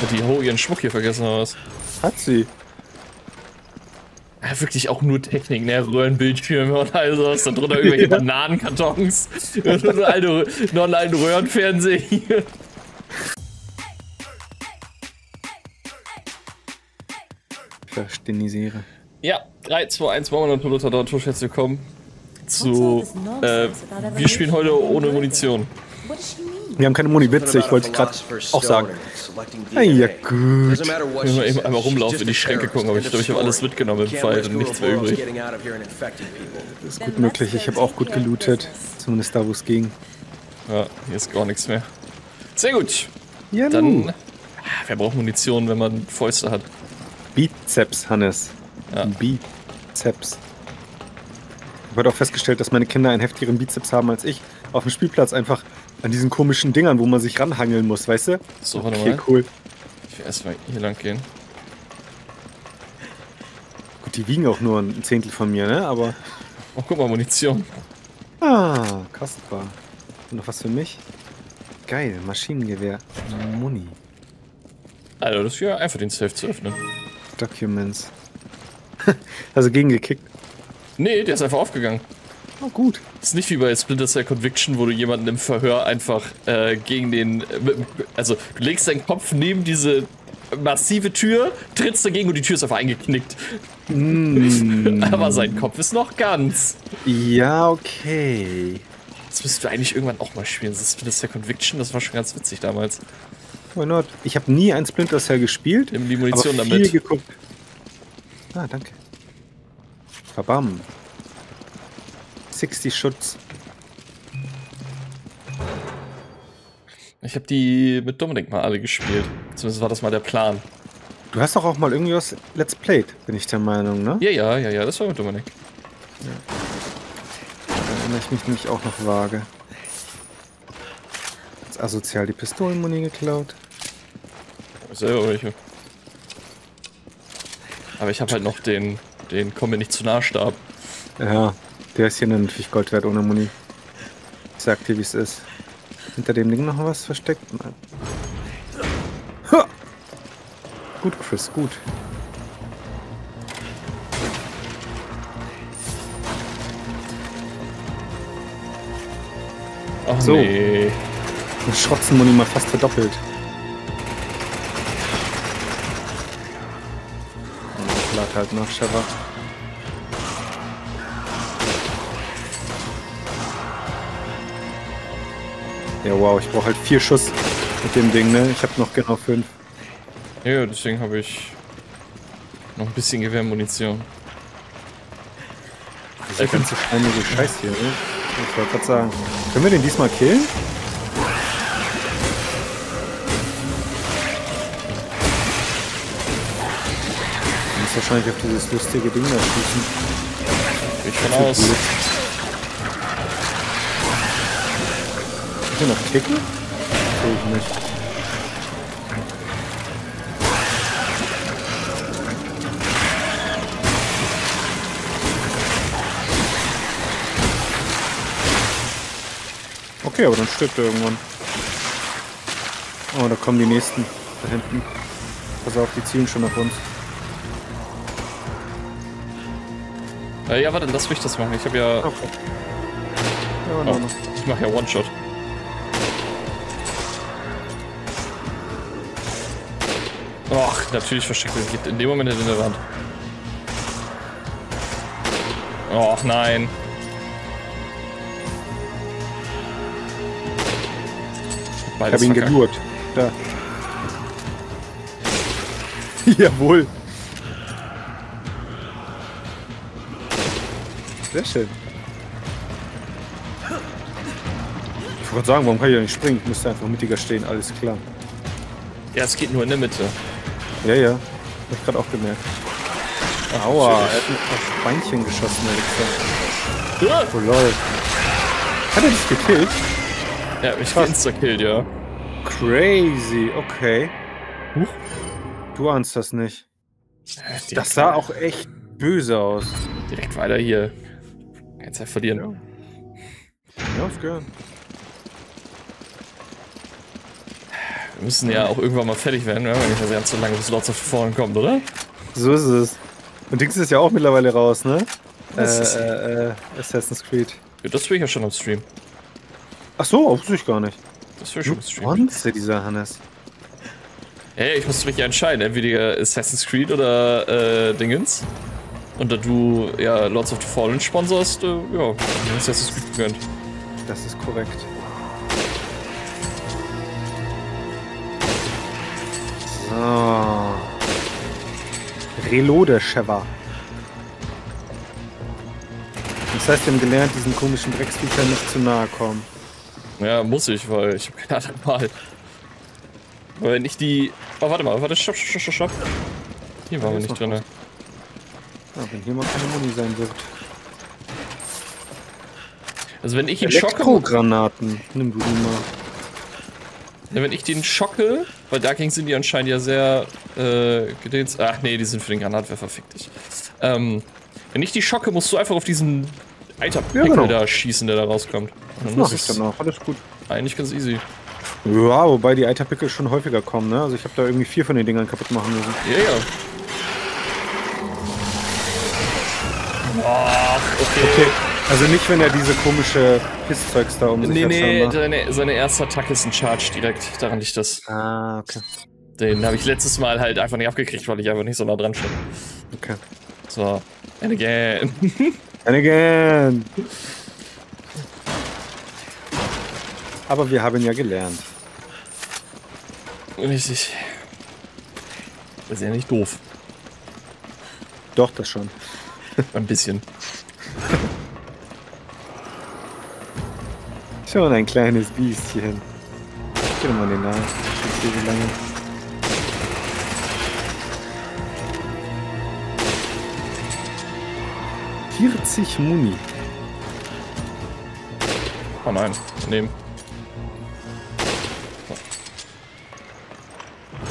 Hat die Ho ihren Schmuck hier vergessen oder was? Hat sie. Ja, wirklich auch nur Technik, ne? Röhrenbildschirme und all sowas. Da drunter irgendwelche Ja. Bananenkartons. Und alte, noch einen alten Röhrenfernseher hier. Verstenisiere. Ja, 3, 2, 1, Moment und Piloter dort. Herzlich willkommen zu. Äh, wir spielen heute ohne Munition. Wir haben keine Muni, witzig, wollte ich gerade auch sagen. Ah, ja, gut. Wir müssen eben einmal rumlaufen, in die Schränke gucken, aber ich glaube, ich habe alles mitgenommen im Fight und nichts mehr übrig. Das ist gut möglich. Ich habe auch gut gelootet. Zumindest da, wo es ging. Ja, hier ist gar nichts mehr. Sehr gut. Ja, Dann. ah, Wer braucht Munition, wenn man Fäuste hat? Bizeps, Hannes. Ja. Bizeps. Ich habe auch festgestellt, dass meine Kinder einen heftigeren Bizeps haben als ich. Auf dem Spielplatz einfach an diesen komischen Dingern, wo man sich ranhangeln muss, weißt du? So, warte Okay, mal. cool. Ich will erstmal hier lang gehen. Gut, die wiegen auch nur ein Zehntel von mir, ne? Aber. Oh, guck mal, Munition. Ah, kostbar. Und noch was für mich? Geil, Maschinengewehr. Muni. Alter, das ist ja einfach den Safe zu öffnen. Documents. also gegengekickt. Nee, der ist einfach aufgegangen. Oh, gut. Das ist nicht wie bei Splinter Cell Conviction, wo du jemanden im Verhör einfach äh, gegen den. Also, du legst deinen Kopf neben diese massive Tür, trittst dagegen und die Tür ist einfach eingeknickt. Mm. Aber sein Kopf ist noch ganz. Ja, okay. Das müsstest du eigentlich irgendwann auch mal spielen. Das Splinter Cell Conviction, das war schon ganz witzig damals. Why not? Ich habe nie ein Splinter Cell gespielt. Nimm die Munition aber viel damit. geguckt. Ah, danke. Verbam. 60 Schutz. Ich habe die mit Dominik mal alle gespielt. Zumindest war das mal der Plan. Du hast doch auch mal irgendwie was Let's Played, bin ich der Meinung, ne? Ja, ja, ja, ja, das war mit Dominik. Da erinnere ich mich nämlich auch noch vage. Jetzt asozial die Pistolenmuni geklaut. Selber welche. Aber ich habe halt noch den, den Komm mir nicht zu nah Stab. Ja, der ist hier natürlich Gold wert ohne Muni. Ich sag dir, wie es ist. Hinter dem Ding noch was versteckt? Nein. Ha! Gut, Chris, gut. Ach So. nee. Das Schrotzenmuni mal fast verdoppelt. Ich lad halt nach, Sheva. Ja, wow, ich brauche halt vier Schuss mit dem Ding, ne? Ich habe noch genau fünf. Ja, deswegen habe ich noch ein bisschen Gewehrmunition. Der ganze scheinige Scheiß hier, ne? Ich wollte gerade sagen. Können wir den diesmal killen? Du musst wahrscheinlich auf dieses lustige Ding da schießen. Ich von aus. Kann ich noch kicken? Sehe ich nicht. Okay, aber dann stirbt er irgendwann. Oh, da kommen die nächsten. Da hinten. Pass auf, die zielen schon auf uns. Äh, ja, warte, lass mich das machen. Ich habe ja. Okay. Ja, Oh, ich mache ja One-Shot. Natürlich versteckt er sich in dem Moment in der Wand. Och nein. Ich Beides habe ihn gelurt. Da. Jawohl. Sehr schön. Ich wollte sagen, warum kann ich da nicht springen? Ich müsste einfach mittiger stehen, alles klar. Ja, es geht nur in der Mitte. Ja, ja. Hab ich gerade auch gemerkt. Aua, er hat mir auf Beinchen geschossen, Wichser. Ah! Oh lol. Hat er dich gekillt? Ja, ich Krass. insta-killed, ja. Crazy, okay. Huch. Du ahnst das nicht. Direkt Das sah auch echt böse aus. Direkt weiter hier. Keine Zeit verlieren. Ja, ist gern. Wir müssen ja auch irgendwann mal fertig werden, wenn nicht mehr ganz so lange bis Lords of the Fallen kommt, oder? So ist es. Und Dings ist ja auch mittlerweile raus, ne? Äh, Das ist- äh, äh, Assassin's Creed. Ja, das will ich ja schon am Stream. Ach so, wusste ich gar nicht. Das will ich schon am Stream. Monster, dieser Hannes. Hey, ich muss mich ja entscheiden, entweder Assassin's Creed oder äh, Dingens. Und da du ja Lords of the Fallen sponsorst, äh, ja, Assassin's Creed gegönnt. Das ist korrekt. Reloade Shever. Das heißt, wir haben gelernt, diesen komischen Drecksviecher nicht zu nahe kommen. Ja, muss ich, weil ich habe keine andere Wahl. Aber wenn ich die. Oh, warte mal, warte, stopp, stopp, stopp, stopp. Hier waren wir nicht drin. Ja, wenn hier mal keine Muni sein wird. Also wenn ich ihn schocke, Elektrogranaten. Nimm du die mal. Ja, wenn ich den schocke, weil dagegen sind die anscheinend ja sehr äh, gedehnt. Ach nee, die sind für den Granatwerfer, fick dich. Ähm, wenn ich die schocke, musst du einfach auf diesen Eiterpickel genau. da schießen, der da rauskommt. Und dann Mach ich dann auch. Alles gut. eigentlich ganz easy. Ja, wobei die Eiterpickel schon häufiger kommen, ne? Also ich habe da irgendwie vier von den Dingern kaputt machen müssen. Ja, ja. Ach, okay. Okay. Also nicht, wenn er diese komische Pisszeugs da um sich Nee, hat, nee, seine, seine erste Attacke ist ein Charge direkt. Daran liegt das. Ah, okay. Den habe ich letztes Mal halt einfach nicht abgekriegt, weil ich einfach nicht so nah dran stand. Okay. So, and again. And again. Aber wir haben ja gelernt. Richtig. Das ist ja nicht doof. Doch, das schon. Ein bisschen. Schon ein kleines Biestchen. Geh mal den Namen. Steht hier so lange. Vierzig Muni. Oh nein, nehmen.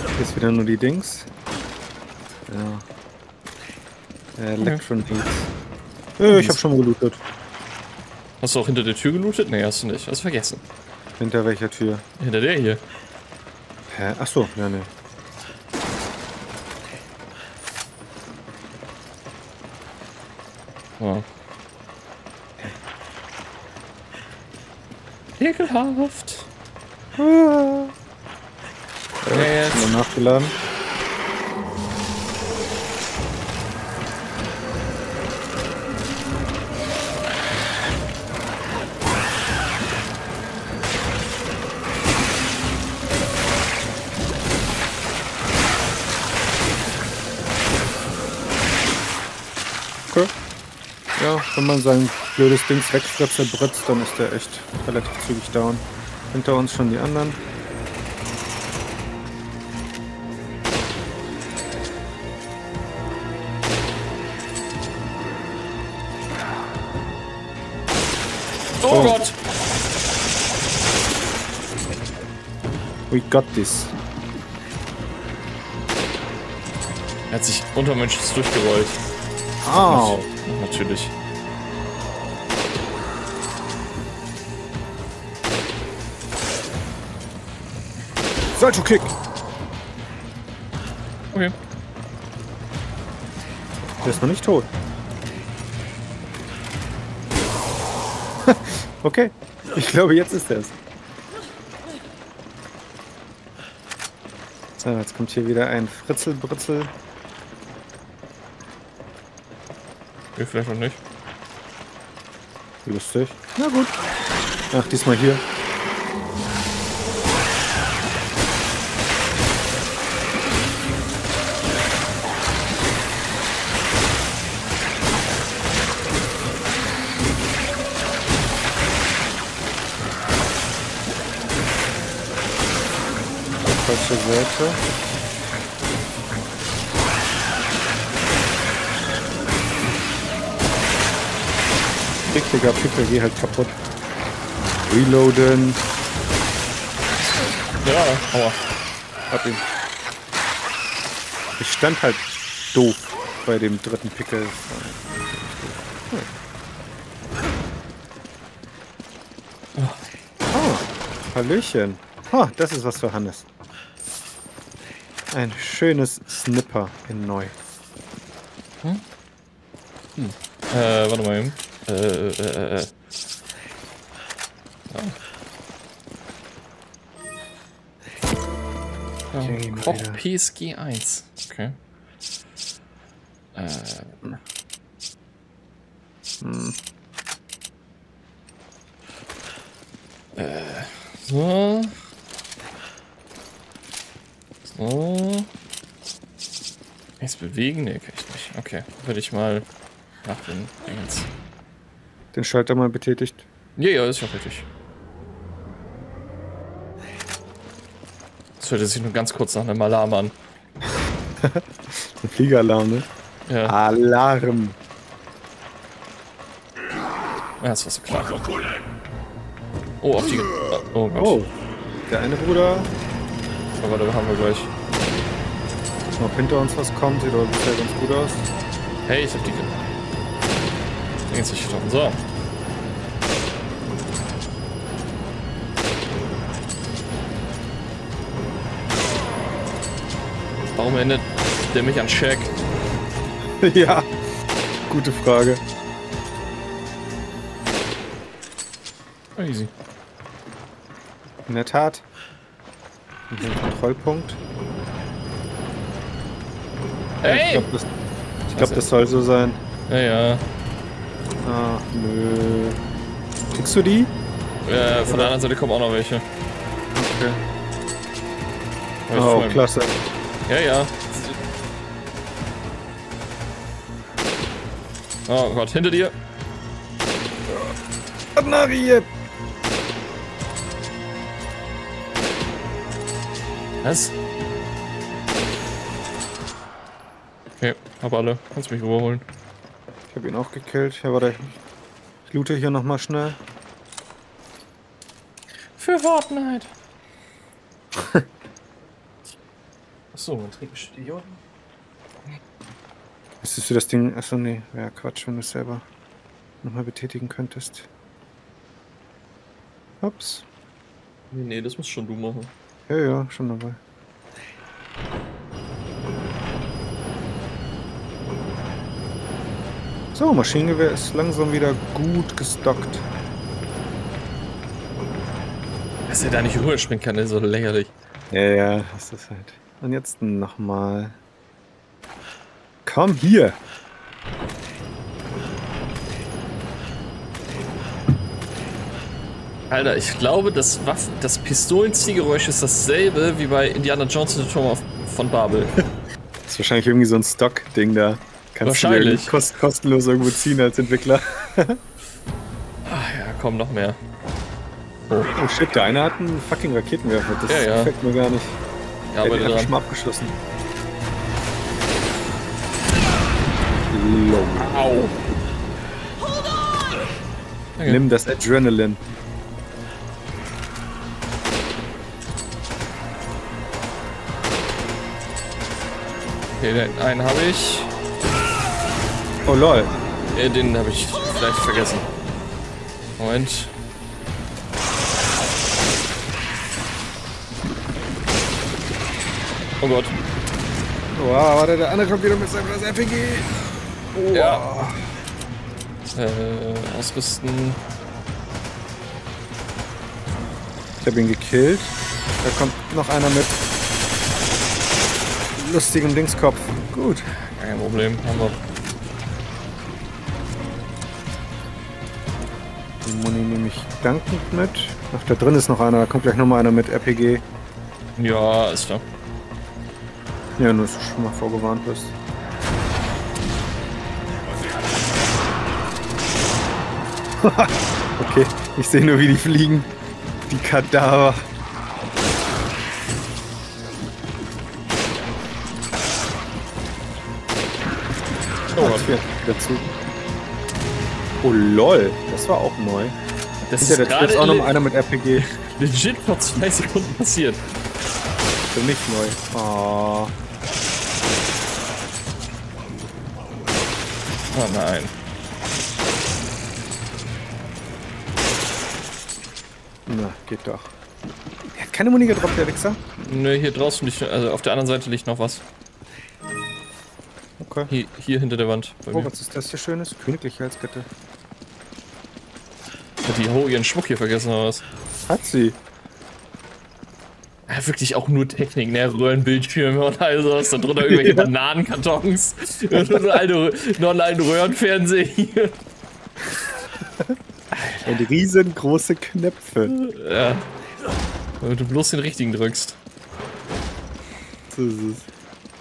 Hier ist wieder nur die Dings. Ja. Äh, Electron Heat. Äh, ich hab schon mal gelootet. Hast du auch hinter der Tür gelootet? Nee, hast du nicht. Hast vergessen. Hinter welcher Tür? Hinter der hier. Hä? Ach so, ja, ne. Ja. Ekelhaft. Ah. Ja, jetzt. Nachgeladen. Ja, wenn man sein blödes Dings wegfritze britzt, dann ist der echt relativ zügig down. Hinter uns schon die anderen. Oh, Oh. Gott! We got this. Er hat sich untermenschlich durchgerollt. Au! Natürlich. Salto Kick! Okay. Der ist noch nicht tot. okay. Ich glaube, jetzt ist er es. So, jetzt kommt hier wieder ein Fritzelbritzel. Nee, vielleicht noch nicht. Lustig. Na gut. Ach, diesmal hier. Falsche Seite. Pickliger Pickel, geh halt kaputt. Reloaden. Ja, aua. Hab ihn. Ich stand halt doof bei dem dritten Pickel. Hm. Oh, Hallöchen. Oh, das ist was für Hannes. Ein schönes Snipper in neu. Äh, warte mal eben. Äh, äh, äh, äh. Ja. Ja, Koch. PSG 1. Okay. Äh, Hm. so. So. Jetzt bewegen? Nee, kann ich nicht. Okay, würde ich mal nach den Dingens. Den Schalter mal betätigt. Ja, ja, ist schon richtig. Das hörte sich nur ganz kurz nach einem Alarm an. Ein Fliegeralarm, ne? Ja, Alarm. ja das war so klar. Oh, auf die. Oh Gott. Oh. Der eine Bruder. Aber da haben wir gleich. Ob hinter uns was kommt, sieht aber bisher ganz gut aus. Hey, ich hab die. Nicht getroffen. So. Warum endet der mich an Shaq? ja. Gute Frage. Easy. In der Tat. Und ein Kontrollpunkt. Ich Hey! glaube, das, ich glaub, das soll so sein. Ja, ja. Ach, nö. Kriegst du die? Äh, von der anderen Seite kommen auch noch welche. Okay. Oh, klasse. Ja, ja. Oh Gott, hinter dir. Narie! Was? Okay, hab alle. Kannst mich überholen. Ich habe ihn auch gekillt. Ja, warte. Ich loote hier nochmal schnell. Für Fortnite. Achso, man trinkt Idioten. Müsstest du das Ding. Achso, nee. Wäre Quatsch, wenn du es selber nochmal betätigen könntest. Ups. Nee, nee, das musst schon du machen. Ja, ja, schon dabei. So, Maschinengewehr ist langsam wieder gut gestockt. Dass er da nicht rüberspringen kann, ist so lächerlich. Ja, ja, das ist halt. Und jetzt nochmal. Komm hier! Alter, ich glaube, das Waffen, das Pistolenziehgeräusch ist dasselbe wie bei Indiana Jones und der Turm von Babel. Das ist wahrscheinlich irgendwie so ein Stock-Ding da. Kannst du Wahrscheinlich. dir kost kostenlos irgendwo ziehen als Entwickler. Ach ja, komm, noch mehr. Oh shit, der eine hat einen fucking Raketenwerfer. Das Ja, ja. gefällt mir gar nicht. Ja, Der aber hat ihn einfach schon mal abgeschossen. Low. Au. Okay. Nimm das Adrenalin. Okay, den einen habe ich. Oh lol. Äh, den habe ich vielleicht vergessen. Moment. Oh Gott. Wow, warte, der andere kommt wieder mit seinem RPG. Oh. Ja. Äh, ausrüsten. Ich habe ihn gekillt. Da kommt noch einer mit lustigem Dingskopf. Gut. Kein Problem, haben wir. Muni nehme ich dankend mit. Ach, da drin ist noch einer. Da kommt gleich nochmal einer mit RPG. Ja, ist da. Ja, nur dass du schon mal vorgewarnt bist. okay, ich sehe nur, wie die fliegen. Die Kadaver. Oh. Hier, dazu. Oh lol, das war auch neu. Das ist ist gerade auch noch einer mit RPG. legit vor zwei Sekunden passiert. Für mich neu. Oh. Oh nein. Na, geht doch. Er hat keine Muni gedroppt, der Wichser? Nö, hier draußen liegt, also auf der anderen Seite liegt noch was. Okay. Hier, hier hinter der Wand. Oh, mir. was ist das hier Schönes? Königliche Halskette. Hat die Ho ihren Schmuck hier vergessen oder was? Hat sie. Ja, wirklich auch nur Technik, ne? Röhrenbildschirme und all sowas. Da drunter irgendwelche Ja. Bananenkartons. Und alte, noch einen Röhrenfernseher hier. Und riesengroße Knöpfe. Ja. Damit du bloß den richtigen drückst. So ist es.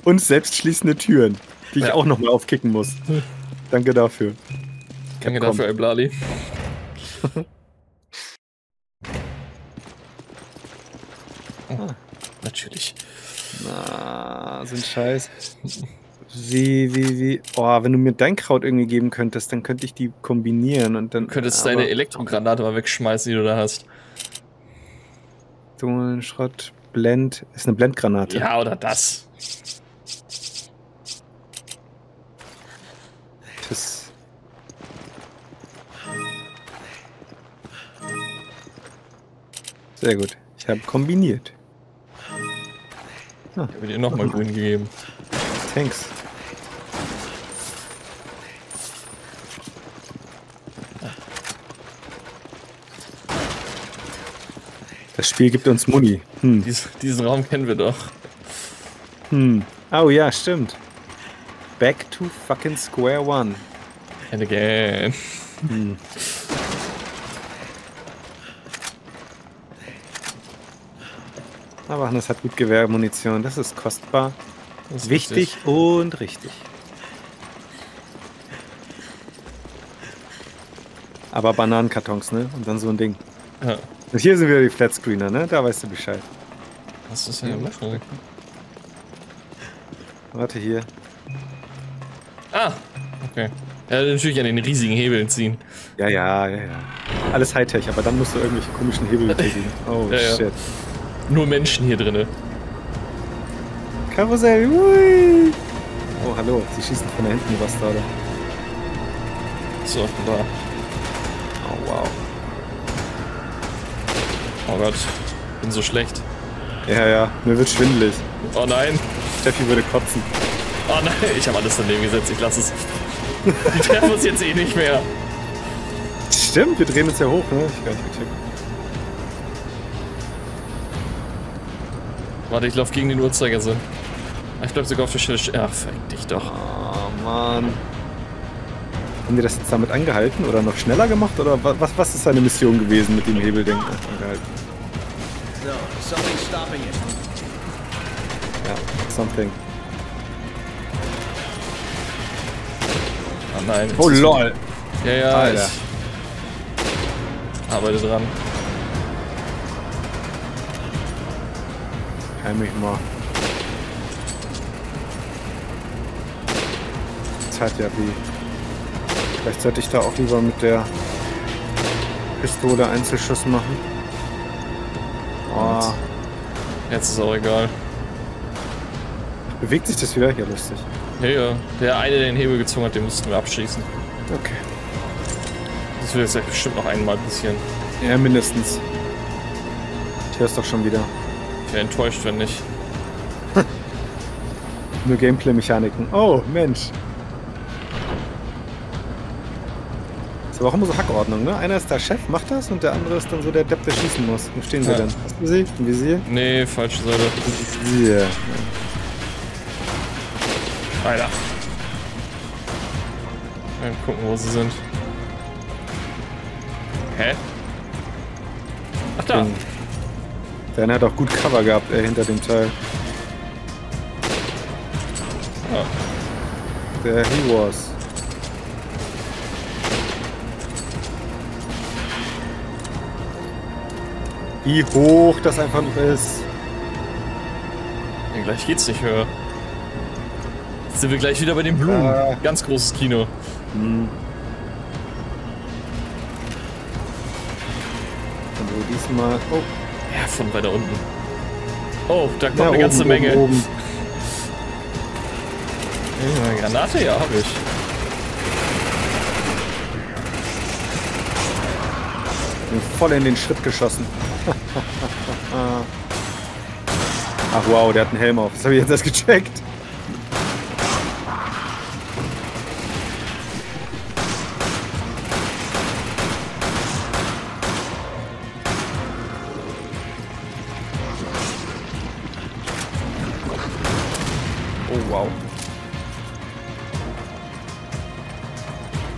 Und selbstschließende Türen, die ich Ja. auch nochmal aufkicken muss. Danke dafür. Danke Capcom. dafür, Iblali. Oh, natürlich. Na, so ein Scheiß. Wie, wie, wie. Oh, wenn du mir dein Kraut irgendwie geben könntest, dann könnte ich die kombinieren und dann. Du könntest deine Elektrogranate mal wegschmeißen, die du da hast. Dohlen, Schrott, Blend. Ist eine Blendgranate. Ja, oder das. Das. Sehr gut. Ich habe kombiniert. Ich habe dir nochmal grün gegeben. Thanks. Das Spiel gibt uns Muni. Hm. Dies, diesen Raum kennen wir doch. Hm. Oh ja, stimmt. Back to fucking square one. And again. Hm. Aber Hannes hat gut Gewehrmunition. Das ist kostbar. Das ist Wichtig und richtig. Aber Bananenkartons, ne? Und dann so ein Ding. Ja. Und hier sind wieder die Flatscreener, ne? Da weißt du Bescheid. Was ist denn hier machen? Warte hier. Ah, okay. Ja, natürlich an den riesigen Hebeln ziehen. Ja, ja, ja, ja. Alles Hightech, aber dann musst du irgendwelche komischen Hebel betätigen. Oh Ja, ja. Nur Menschen hier drinne. Karussell, hui! Oh, hallo. Sie schießen von da hinten, die Bastarde. So, da. Oh, wow. Oh Gott. Bin so schlecht. Ja, ja. Mir wird schwindelig. Oh nein. Steffi würde kotzen. Oh nein. Ich habe alles daneben gesetzt. Ich lasse es. Die treffen uns jetzt eh nicht mehr. Stimmt, wir drehen uns ja hoch, ne? Ich gar nicht gecheckt. Warte, ich laufe gegen den Uhrzeigersinn. Ich bleib sogar auf der Stelle stehen. Ach, verreck dich doch. Oh, Mann. Haben die das jetzt damit angehalten oder noch schneller gemacht? Oder wa- was, was ist seine Mission gewesen mit dem Hebelding angehalten? So, something's stopping it. Ja, something. Oh nein. Oh lol. Ja, ja, Alter. ich arbeite dran. Heim mich mal. Zeit ja wie. Vielleicht sollte ich da auch lieber mit der Pistole Einzelschuss machen. Oh, Jetzt ist auch egal. bewegt sich das wieder? Ja, lustig. Ja, ja. Der eine, der den Hebel gezogen hat, den mussten wir abschießen. Okay. Das wird jetzt bestimmt noch einmal passieren. Ja, mindestens. Ich hör's doch schon wieder. Wäre enttäuscht, wenn nicht. Nur Gameplay-Mechaniken. Oh, Mensch. Ist aber auch immer so Hackordnung, ne? Einer ist der Chef, macht das, und der andere ist dann so der Depp, der schießen muss. Wo stehen sie Ja. denn? Hast du sie? Im Visier? Nee, falsche Seite. Visier. Alter. Mal gucken, wo sie sind. Hä? Ach da. Der hat auch gut Cover gehabt, ey, hinter dem Teil. Ja. Der He Was. Wie hoch das einfach noch ist. Ja, gleich geht's nicht höher. Jetzt sind wir gleich wieder bei den Blumen. Ah. Ganz großes Kino. Hm. Also diesmal. Oh, Ja, von weiter unten. Oh, da kommt ja, eine ganze oben, Menge. Oben, oben. Ja, Granate? Ja, hab ich. Bin voll in den Schritt geschossen. Ach wow, der hat einen Helm auf. Das habe ich jetzt erst gecheckt. Wow.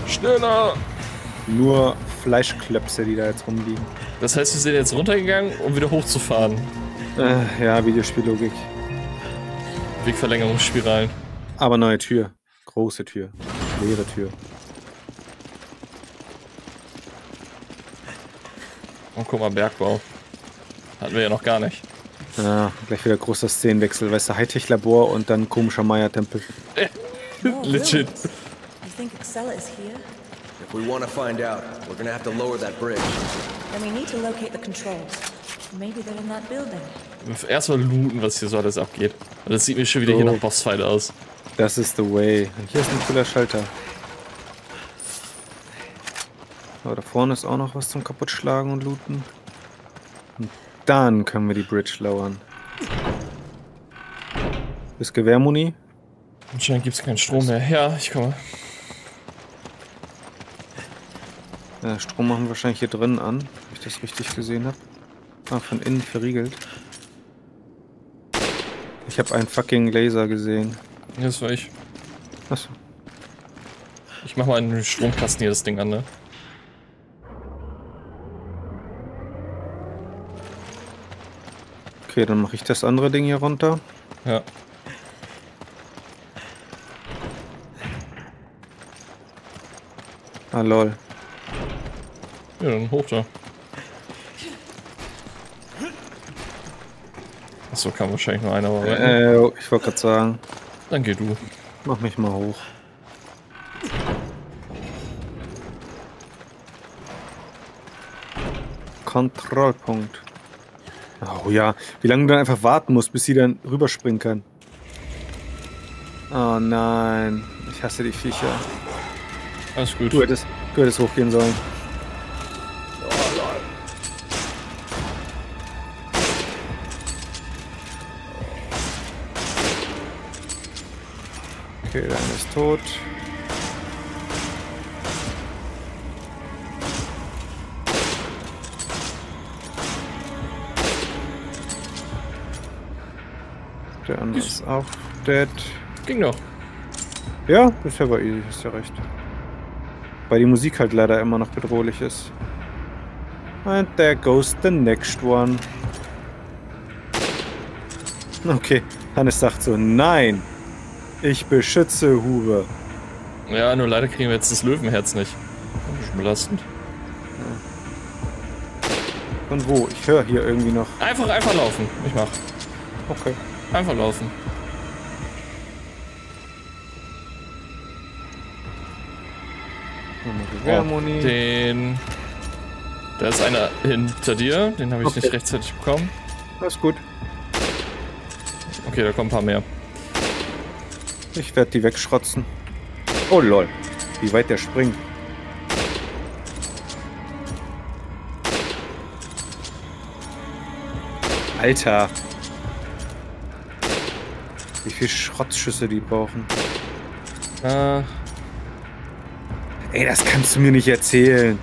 Schneller! Nur Fleischklöpse, die da jetzt rumliegen. Das heißt, wir sind jetzt runtergegangen, um wieder hochzufahren. Äh, ja, Videospiellogik. Wegverlängerungsspiralen. Aber neue Tür. Große Tür. Leere Tür. Und Oh, guck mal, Bergbau. Hatten wir ja noch gar nicht. Ja, gleich wieder großer Szenenwechsel. Weißt du, Hightech-Labor und dann komischer Maya-Tempel. Legit. You think Excella is here? If we want to find out, we're gonna have to lower that bridge. Then we need to locate the controls. Maybe they're in that building. Erstmal looten, was hier so alles abgeht. Das sieht mir schon wieder hier So. nach Bossfight aus. Das ist the way. Hier ist ein cooler Schalter. So, da vorne ist auch noch was zum Kaputtschlagen und Looten. Und dann können wir die Bridge lowern. Ist Gewehrmuni? Anscheinend gibt es keinen Strom mehr. Ja, ich komme. Ja, Strom machen wir wahrscheinlich hier drin an, wenn ich das richtig gesehen habe. Ah, von innen verriegelt. Ich habe einen fucking Laser gesehen. Das war ich. Achso. Ich mach mal einen Stromkasten hier das Ding an, ne? Okay, dann mache ich das andere Ding hier runter. Ja. Ah, lol. Ja, dann hoch da. Achso, kann wahrscheinlich nur einer, aber Äh, ich wollte gerade sagen, dann geh du. mach mich mal hoch. Kontrollpunkt. Oh ja, wie lange du dann einfach warten musst, bis sie dann rüberspringen kann. Oh nein, ich hasse die Viecher. Alles gut. Du hättest, du hättest hochgehen sollen. Okay, der eine ist tot. Der andere ist auch dead. Ging doch. Ja, das ist ja bei easy, hast ja recht. Weil die Musik halt leider immer noch bedrohlich ist. And there goes the next one. Okay, Hannes sagt so, nein, ich beschütze Hure. Ja, nur leider kriegen wir jetzt das Löwenherz nicht. Ein bisschen belastend. Und wo? Ich höre hier irgendwie noch. Einfach, einfach laufen. Ich mach. Okay. Einfach laufen. Oh, den. Da ist einer hinter dir. Den habe ich Okay. nicht rechtzeitig bekommen. Alles gut. Okay, da kommen ein paar mehr. Ich werde die wegschrotzen. Oh lol. Wie weit der springt. Alter. Wie viel Schrottschüsse die brauchen. Äh, Ey, das kannst du mir nicht erzählen.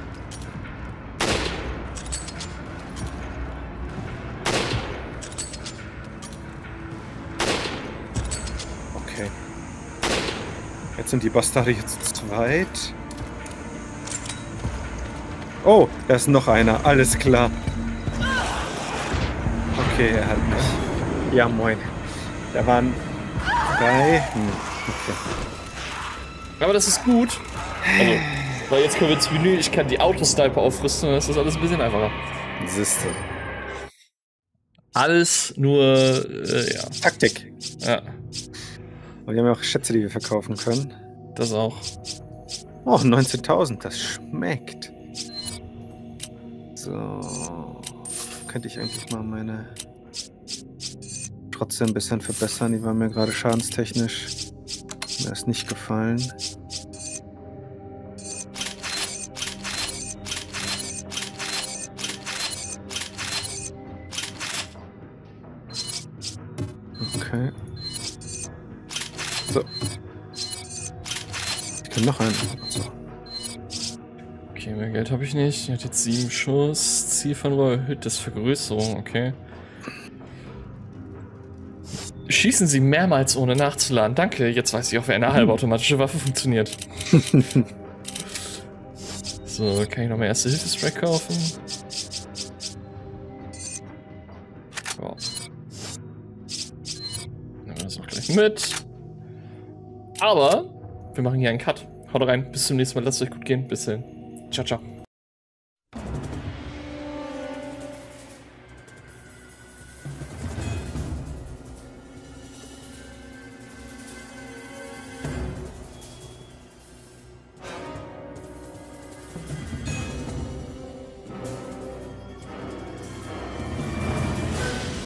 Okay. Jetzt sind die Bastarde jetzt zu zweit. Oh, da ist noch einer. Alles klar. Okay, er hat mich. Ja, moin. Da waren drei. Hm, okay. aber das ist gut. Also, weil jetzt können wir ins Menü, ich kann die Autosniper aufrüsten und das ist alles ein bisschen einfacher. Siehste. Alles nur, äh, ja. Taktik. Ja, Und wir haben ja auch Schätze, die wir verkaufen können. das auch. Oh, 19.000, das schmeckt. So. Könnte ich eigentlich mal meine trotzdem ein bisschen verbessern. Die waren mir gerade schadenstechnisch. Mir ist nicht gefallen. Okay. So. Ich kann noch einen. So. Okay, mehr Geld habe ich nicht. Er hat jetzt sieben Schuss. Zielfernrohr erhöht das Vergrößerung, okay. Schießen Sie mehrmals ohne nachzuladen. Danke, jetzt weiß ich auch, wie eine halbautomatische Waffe funktioniert. so, kann ich noch mehr erste Hilfe-Spray kaufen? Ja. Nehmen wir das auch gleich mit. Aber wir machen hier einen Cut. Haut rein, bis zum nächsten Mal. Lasst es euch gut gehen. Bis dann. Ciao, ciao.